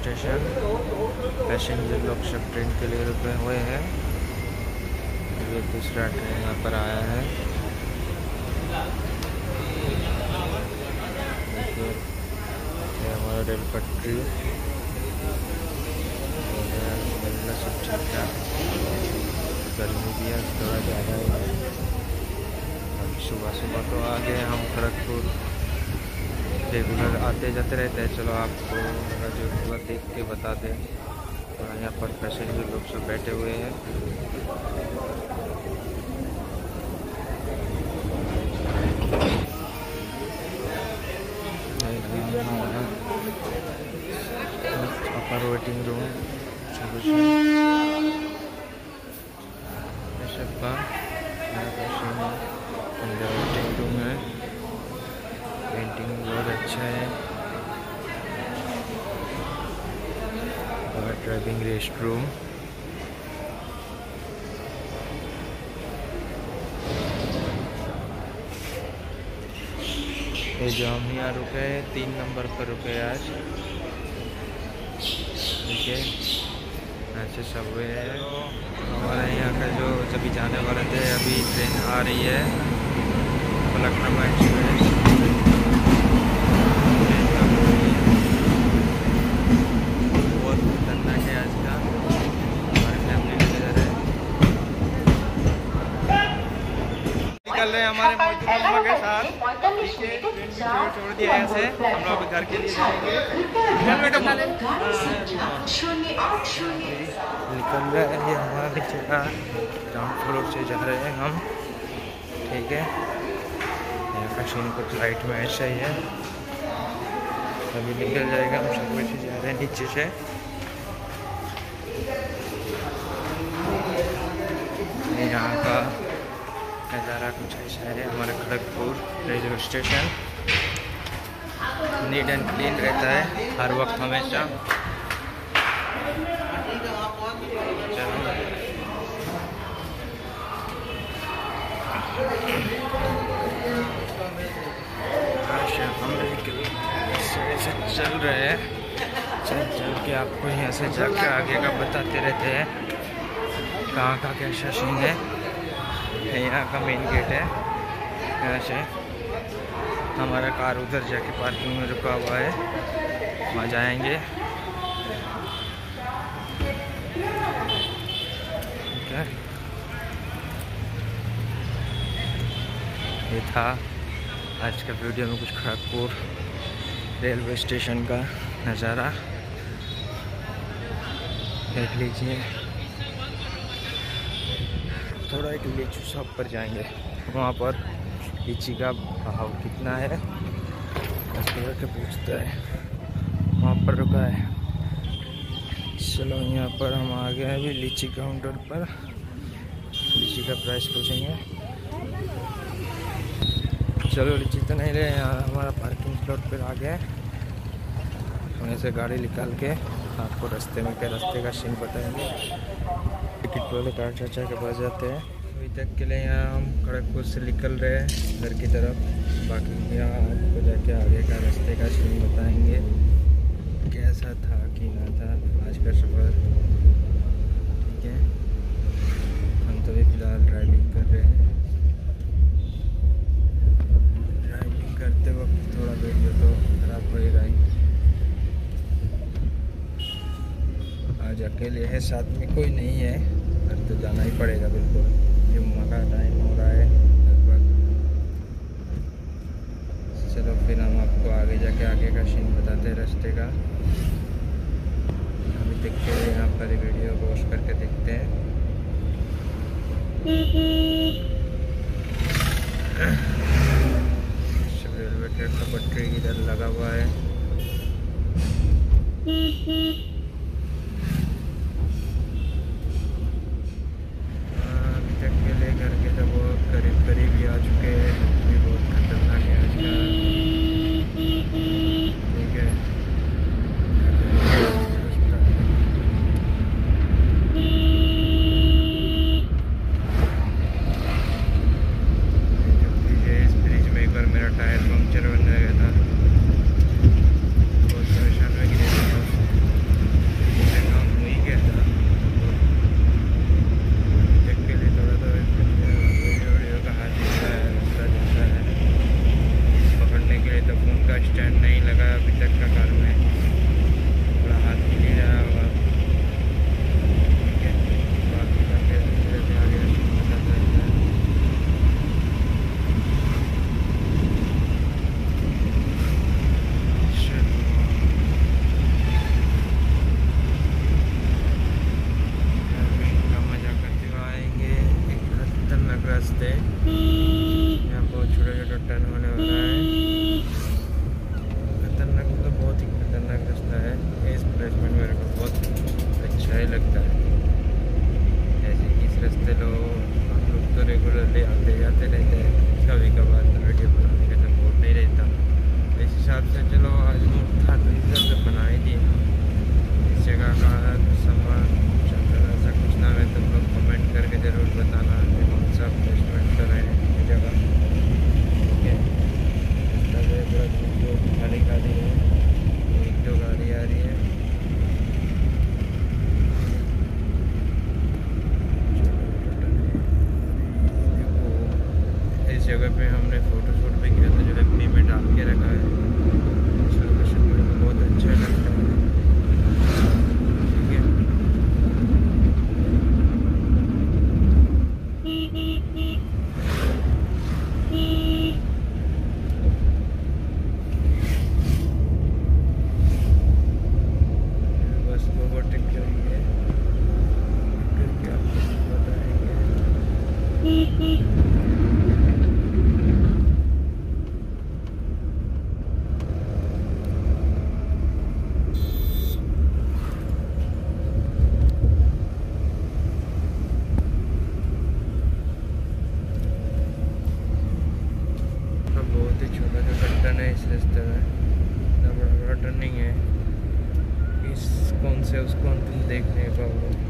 Station passenger लोग सब train के लिए रुके हुए हैं। ये दूसरा ट्रेन यहाँ पर आया है। ये हमारा रेल पटरी। सब ठीक ठाक। गर्मी भी है, थोड़ा ज़्यादा है। हम सुबह सुबह तो आ गए हम खड़गपुर। रेगुलर आते जाते रहते हैं। चलो आपको अगर जो हुआ देख के बता दें थोड़ा यहाँ पर पैसेंजर लोग सब बैठे हुए हैं। Upper waiting room. सबका वेटिंग रूम है। पेंटिंग बहुत अच्छा है। और ड्राइविंग रेस्ट रूम ये जो हम यहाँ रुके हैं, तीन नंबर पर रुके आज। ठीक है। ऐसे सब है। हमारे यहाँ का जो सभी जाने वाले थे, अभी ट्रेन आ रही है। लखनऊ एक्सप्रेस बहुत खतरनाक है आज का हमारे फैमिली के इधर है निकल रहे हैं हमारे मौजूद अम्मा के साथ। छोड़ दिया है ऐसे हम लोग घर के लिए खा ले निकल रहे हैं ये हमारा नीचे ग्राउंड फ्लोर से जा रहे हैं हम। ठीक है। यहाँ का सीन कुछ लाइट में ऐसा ही है। अभी निकल जाएगा हम सबसे जा रहे हैं नीचे से यहाँ का नज़ारा कुछ ऐसा है हमारे Kharagpur railway station. Neat and clean रहता है हर वक्त हमेशा। चल रहे हैं। चल चल के आपको यहाँ से जाके आगे का बताते रहते हैं। कहाँ का कैसा सीन है? यहाँ का मेन गेट है। यहाँ से हमारा कार उधर जाके पार्किंग में रुका हुआ है। वहाँ जाएँगे। ये था आज का वीडियो में कुछ खड़गपुर रेलवे स्टेशन का नज़ारा। देख लीजिए। थोड़ा एक लीचू शॉप पर जाएँगे। वहाँ पर लीची का भाव कितना है? कस्टमर के पूछता है। वहाँ पर रुका है। चलो यहाँ पर हम आ गए अभी लीची काउंटर पर। लीची का प्राइस पूछेंगे। चलो लीची तो नहीं रहे यहाँ हमारा पार्किंग स्लॉट पर आ गया वहीं से गाड़ी निकाल के आपको रास्ते में क्या रास्ते का सीन बताएँगे। टिकट वाले कार चाचा के पास जाते हैं। अभी तक के लिए यहाँ हम खड़गपुर से निकल रहे हैं, घर की तरफ़। बाकी यहाँ आपको जाके आगे का रास्ते का सीन बताएँगे। कैसा था, कि ना था, आज का सफ़र। ठीक है। हम तो अभी फ़िलहाल ड्राइविंग कर रहे हैं। ड्राइविंग करते वक्त थोड़ा वीडियो तो ख़राब होएगा ही। आज अकेले है, साथ में कोई नहीं है। तो जाना ही पड़ेगा बिल्कुल। जुम्मा का टाइम हो रहा है लगभग। चलो फिर हम आपको आगे जाके आगे का सीन बताते हैं रास्ते का। अभी देख के यहाँ पर वीडियो वॉश करके देखते हैं। रेलवे ट्रैक का पटरी इधर लगा हुआ है। उनका स्टैंड नहीं लगा अभी तक का कारण है हमने फ़ोटो शूट भी किया था जो एफ़ में डाल के रखा है इस लोकेशन मेरे को बहुत अच्छा लगता है ठीक है बस को ओवरटेक करेंगे करके आपको बताएँगे अब बहुत ही छोटा छोटा टर्न है इस रास्ते में। इतना बड़ा बड़ा टर्निंग है। इस कौन से उस कौन तुम देख नहीं पाओगे।